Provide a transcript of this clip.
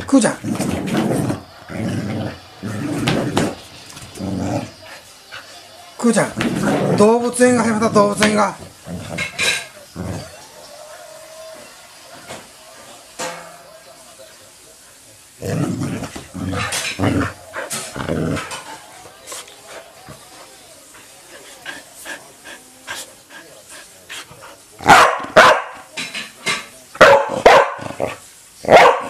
食うじゃん。食うじゃん。動物園が始った動物園が。Oh!